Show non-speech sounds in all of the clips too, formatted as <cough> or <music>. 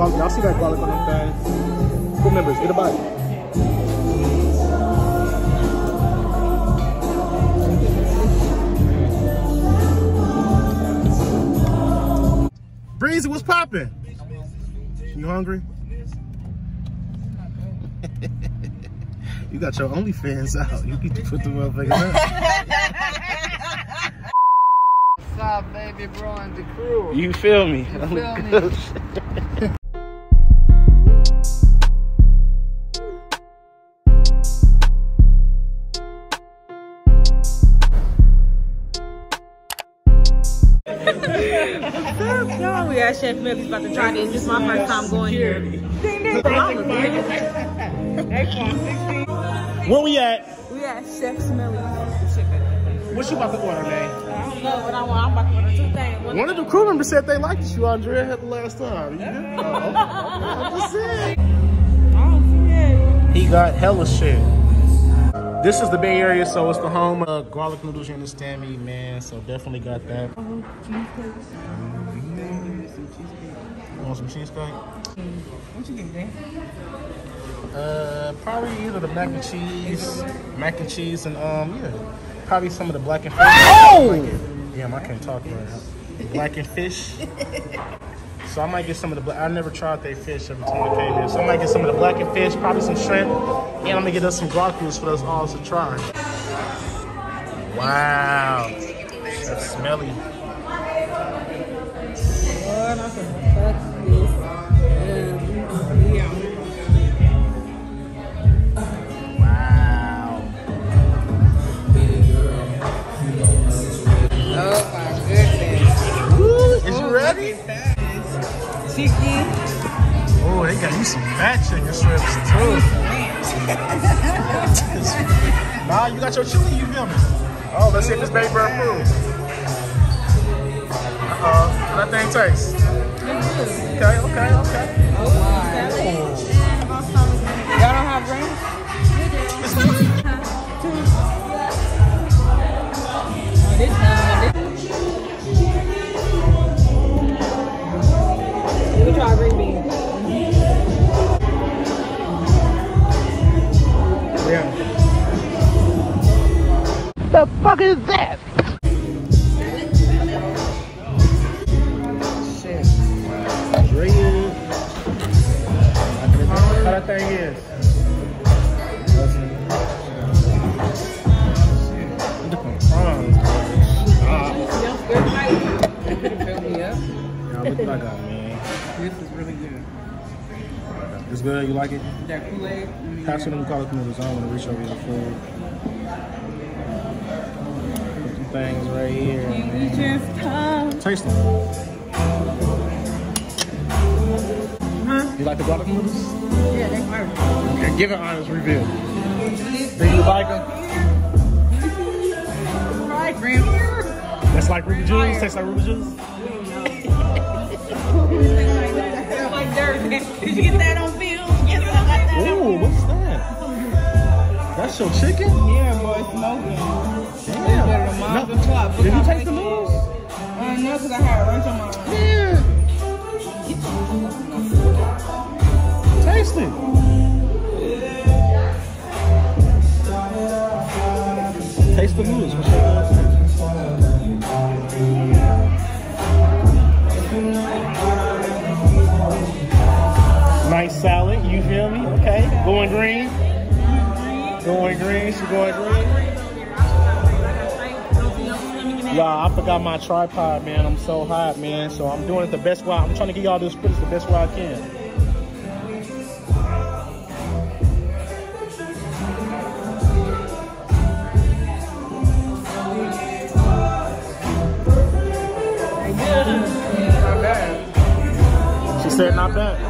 garlic. Y'all see that garlic on them things? Crew members, get a bite. Breezy, what's popping? You hungry? <laughs> you got your OnlyFans out. You need to put the motherfucker up. What's up, baby bro and the crew? You feel me? You feel me? <laughs> No, Chef Smelly's about to try this. This is my first time going here. Where we at? We at Chef Smelly's. What you about to order, man? I don't know what I want. I'm about to order two things. One- One of the crew members said they liked you, Andrea, had the last time. You did? Oh. <laughs> I'm just saying. I don't see it. He got hella shit. This is the Bay Area, so it's the home of garlic noodles. You understand me, man? So definitely got that. You want some cheesecake? What you get, Dan? Uh, probably either the mac and cheese, mac and cheese, and um, yeah, probably some of the blackened fish. Oh! Damn, I can't talk right now. Black and fish. So I might get some of the black. I never tried their fish every time I came here. So I might get some of the blackened fish, probably some shrimp, and I'm gonna get us some noodles for us all to try. Wow, that's smelly. Lord, I'm gonna fuck this. Um, yeah. Wow. Oh my goodness. Woo, is you ready? Chicken. Oh, they got you some fat chicken strips too. <laughs> nah, you got your chili, you feel me? Oh, let's see if this baby bird. Uh-oh, how that thing taste? Okay, okay, okay. Y'all don't have ranch? Oh, this one. This. Let me try green beans. Yeah. The fuck is that? Look what I got, man. This is really good. It's good, you like it? That Kool-Aid. Pass me them garlic noodles. I don't want to reach over your food. Put some things right here. We just come. Taste them. You like the garlic noodles? Yeah, they perfect. Okay, give an honest review. Do you like them? Right. That's like Ruby Juice? Tastes like Ruby Juice? Did you get that on film? Yes, I got that. Ooh, what's that? That's your chicken? Yeah, boy, smoking. Damn. than mine. Did you taste the noodles? I uh, know because I had lunch on my own. Yeah. Taste it. Taste the noodles. What's your Going green. Going green, she going green. Y'all, I forgot my tripod, man. I'm so hot, man. So I'm doing it the best way. I'm trying to get y'all this footage the best way I can. She said not bad.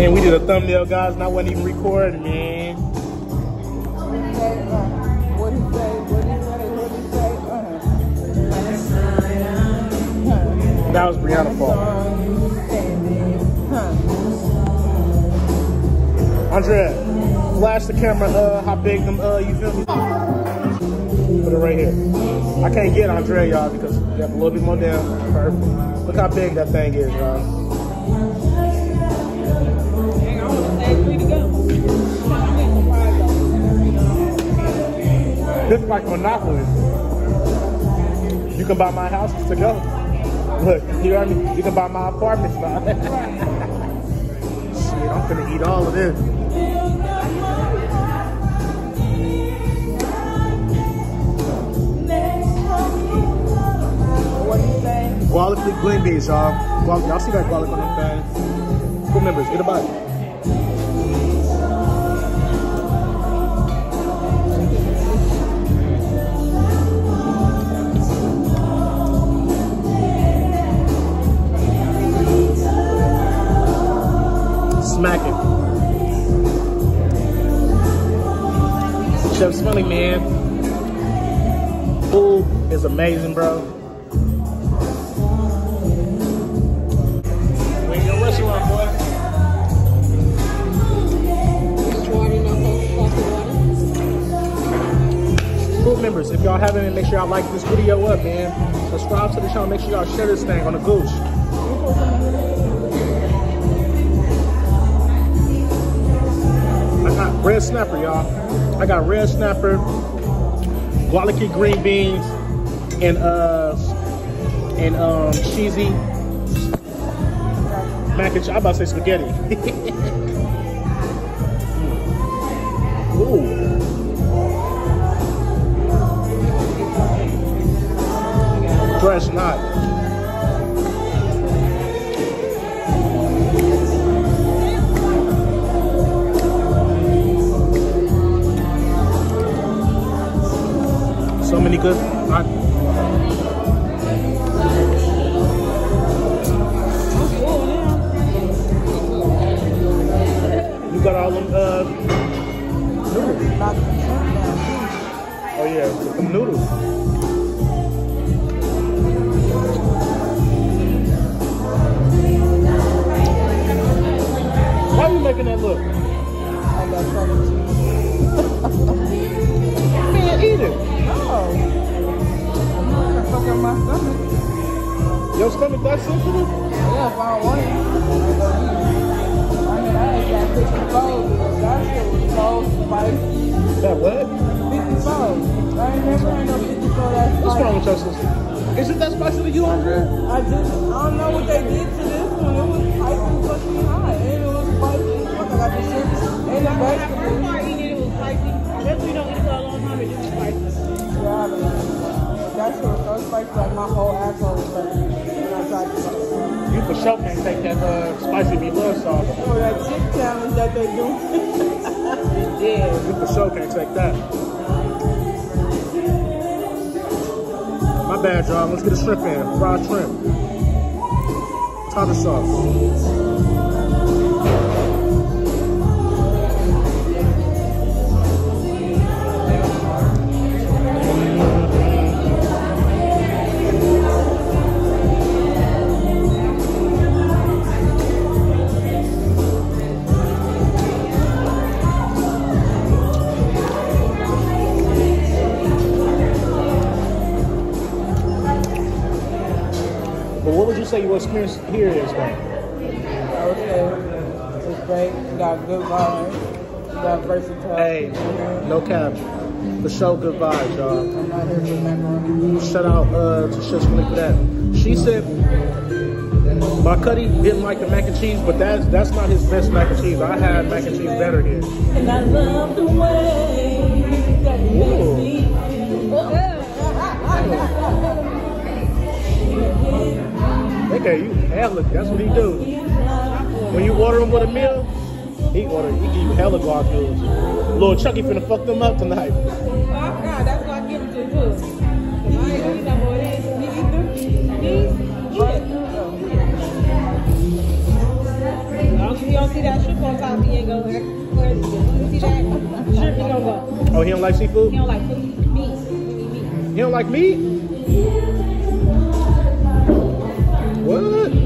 Man, we did a thumbnail, guys, and I wasn't even recording, man. That was Brianna fault. Andrea, flash the camera, uh, how big them, uh, you feel me? Put it right here. I can't get Andrea, y'all, because we got a little bit more down. Perfect. Look how big that thing is, y'all. This is like Monopoly. You can buy my house to go. Look, you hear me? You can buy my apartments <laughs> now. Shit, I'm gonna eat all of this. What he say? Green beans, y'all. Y'all see that garlic on them things? School members, get a bite. Smack it. Chef Smelly, man. Food is amazing, bro. We in your boy. Group members, if y'all haven't, make sure y'all like this video up, man. Subscribe to the channel. Make sure y'all share this thing on the gooch. Red snapper, y'all. I got red snapper, Guadalupe green beans, and uh, and um, cheesy mac and cheese. I'm about to say spaghetti. <laughs> Ooh. Fresh not. Good. I, my stomach. Your stomach that sensitive? Yeah, if I don't want it. I mean, I ain't got 54, but that shit was so spicy. That what? 54. I ain't never had no 54 that spicy. What's wrong with your sister? Is it that spicy to you, Andre? I just, I don't know what they did to this one. It was spicy fucking hot. And it was spicy as fuck. I got the shit and the When I first vegetables. started eating it, it was spicy. That's when you don't eat it for a long time, it just spicy. Yeah, man. That shit was so spicy, like my whole asshole was hurting when I tried to You for sure can't take that uh, spicy meat love sauce. Oh, that chip challenge that they do. <laughs> yeah. You for sure can't take that. My bad, y'all. Let's get a shrimp in. Fried shrimp. Tartar sauce. What would you say your experience here is, man? I would say it's great. You got good vibes. You got versatile. Hey, no cap. For sure, good vibes, y'all. I'm not here for macaroni. Shout out uh, to Chef Slick that. She said my Cuddy didn't like the mac and cheese, but that's that's not his best mac and cheese. I had mac and cheese better here. And I love the way that you <laughs> Me Okay, you hella. That's what he do. When you order him with a meal, he order. He give you hella guac noodles. Little Chucky finna fuck them up tonight. Oh, forgot. That's why I give it to too. I ain't gonna eat no more of this. You eat them? These? Eat it. As long as he don't see that shrimp on top, he ain't gonna where is it? See that? Shrimp, he gonna go. Oh, he don't like seafood? He don't like meat. He don't like meat? What? He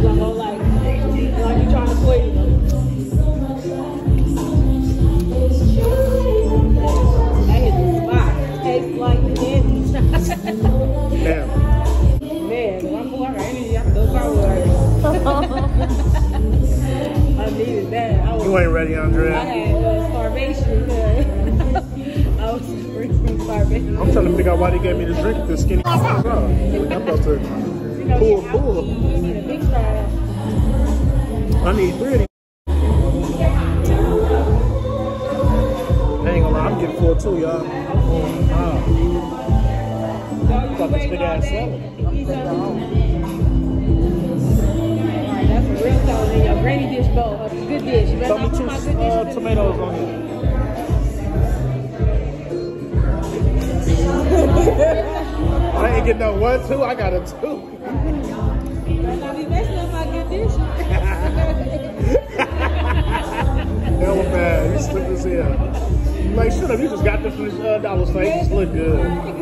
gonna go like, like you trying to poison him. That is a spot. Tastes like candy. Damn. Man, one more energy, I feel power. I needed that. I was You ain't ready, I Andrea. had uh, starvation. uh, <laughs> I was starvation. <laughs> I'm trying to figure out why they gave me this drink this skinny. <laughs> I'm supposed to You know, pull, get pull. out. You need a big. I need three of these. I ain't gonna lie, I'm getting full too, y'all. Wow. Got this big ass salad. Something? Alright, that's a real salad in your granny dish bowl. A good dish. You better not put two my good uh, dish. tomatoes on here. <laughs> I ain't getting no one, two. I got a two. Hell bad. You slick as hell. Like, shut up. You just got this from this uh, Dollar. It just look good.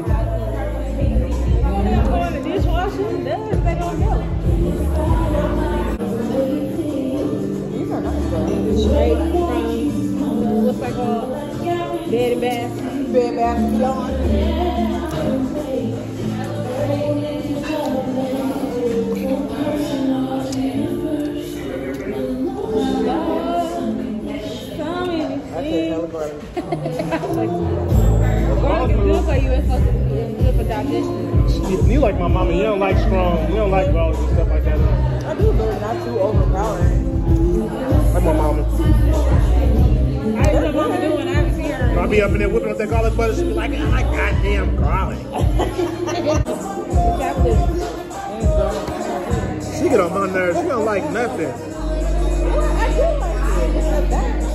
Take garlic. Garlic is good for you. It's supposed to be good for digestion. You, you like my mama. You don't like strong. You don't like garlic and stuff like that. though. I do, but not too overpowering. Like my mama. I didn't know what I'm doing. I haven't seen her. I be up in there whipping up that garlic butter. She'll be like, I like goddamn garlic. <laughs> She get on my nerves. She don't like nothing. I do like it. It's not bad.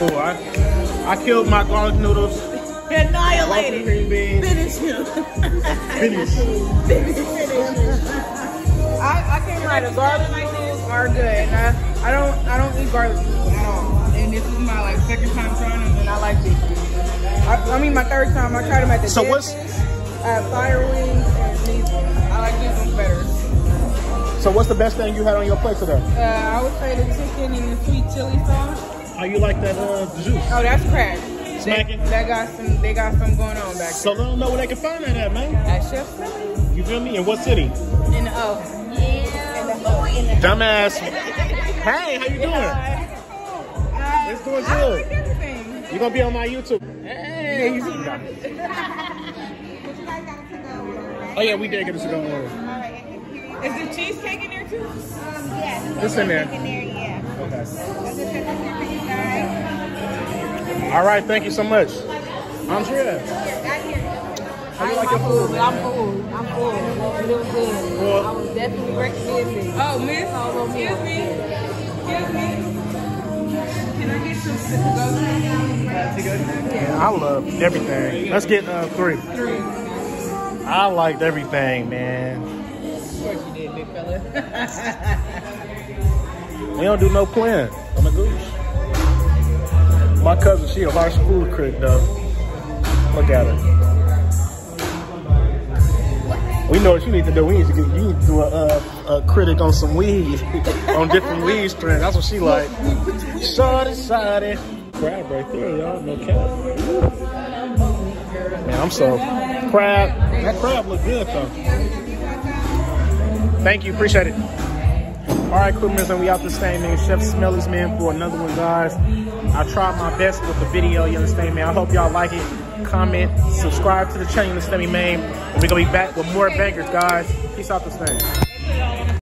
Cool. I, I killed my garlic noodles. Annihilated. Green beans. Finish him. Finish. I, I can't lie. The garlic like this are good, and I, I don't I don't eat garlic I, I mean my third time. I tried them at the So what's- dentist. I have fire wings and these. I like these ones better. So what's the best thing you had on your plate today? Uh, I would say the chicken and the sweet chili sauce. How you like that uh, juice? Oh, that's crack. Smacking? That, that got some. They got some going on back there. So let them know where they can find that at, man. there. At Chef Smelly. You feel me? In what city? In the O. Yeah. In the O. In the Dumbass. <laughs> Hey, how you doing? It's doing I good. like everything. You gonna be on my YouTube? Hey, you? Oh yeah, we did get a cigar order. Is the cheesecake in there too? Yes. It's in there. yeah. Okay. All right, thank you so much. Andrea, how you like your food? I'm full. I'm full. Real good. Well- I would definitely recommend it. Oh, oh miss. Excuse me. I love everything. Let's get uh, three. Three. I liked everything, man. Of course you did, big fella. We don't do no plan on the goose. My cousin, she a harsh food critic though. Look at her. We know what you need to do. We need to get you to do a, a, a critic on some weed, <laughs> on different weed strains. That's what she like. Shorty, shorty. Crab right there, y'all. No cap. Man, I'm so crab. That crab look good though. Thank you, appreciate it. All right, crewmen, and we out this thing, man. Chef Smelly's man for another one, guys. I tried my best with the video, you understand, man. I hope y'all like it. Comment, subscribe to the channel, you understand me, man. And we're gonna be back with more bangers, guys. Peace out this thing.